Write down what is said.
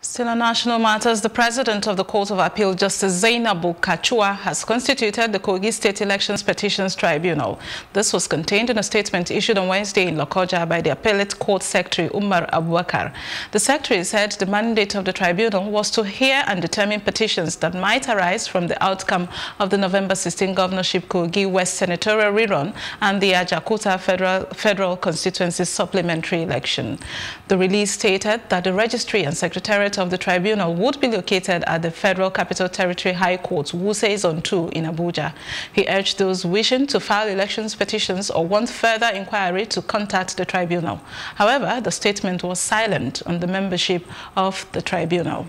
Still on national matters, the president of the Court of Appeal, Justice Zainab Bulkachuwa, has constituted the Kogi State Elections Petitions Tribunal. This was contained in a statement issued on Wednesday in Lokoja by the Appellate Court Secretary Umar Abubakar. The secretary said the mandate of the tribunal was to hear and determine petitions that might arise from the outcome of the November 16 governorship Kogi West senatorial rerun and the Ajaokuta Federal, Federal Constituency supplementary election. The release stated that the registry and secretariat of the tribunal would be located at the Federal Capital Territory High Court, Wuse Zone 2 in Abuja. He urged those wishing to file elections petitions or want further inquiry to contact the tribunal. However, the statement was silent on the membership of the tribunal.